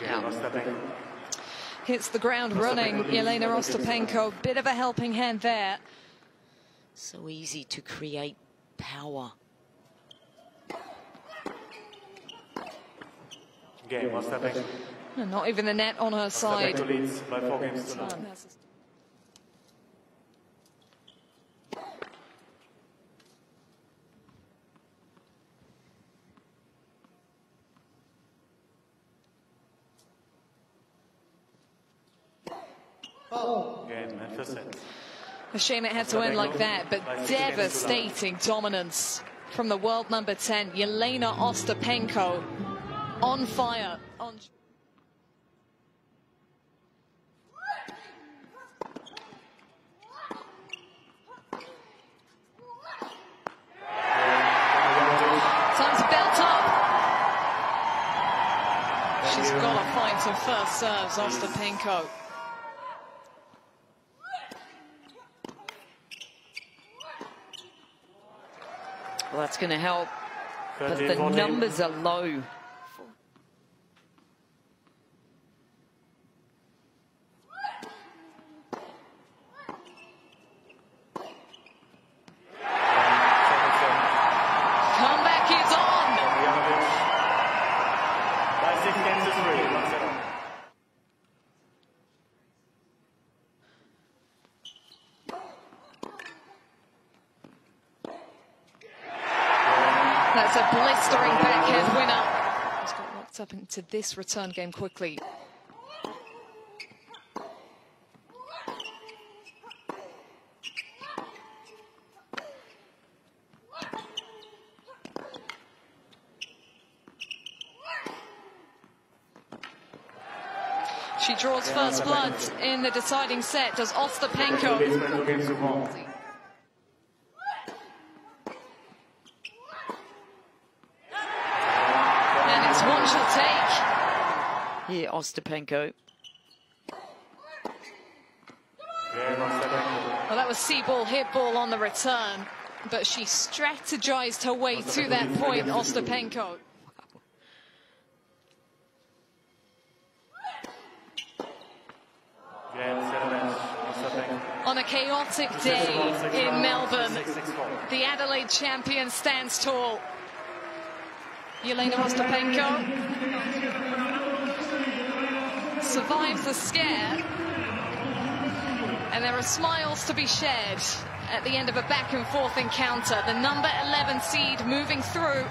Yeah. Hits the ground running, Jelena Ostapenko. Bit of a helping hand there. So easy to create power. Game, Ostapenko. Not even the net on her side. A shame it had to end like that, but devastating dominance from the world number 10, Jelena Ostapenko, on fire. On... Time's belt up. She's got to find some first serves, Ostapenko. Well, that's going to help. But the 14. numbers are low. Comeback is on. By six games to three. That's a blistering backhand winner. He's got locked up into this return game quickly. She draws first blood in the deciding set. Does Ostapenko? Leads by two games to one. She'll take. Here, Ostapenko. Well, that was see ball, hit ball on the return, but she strategized her way to that point, Ostapenko. Game, set match. Ostapenko. On a chaotic day in Melbourne, Six, six, four. the Adelaide champion stands tall. Jelena Ostapenko survives the scare. And there are smiles to be shared at the end of a back and forth encounter. The number 11 seed moving through.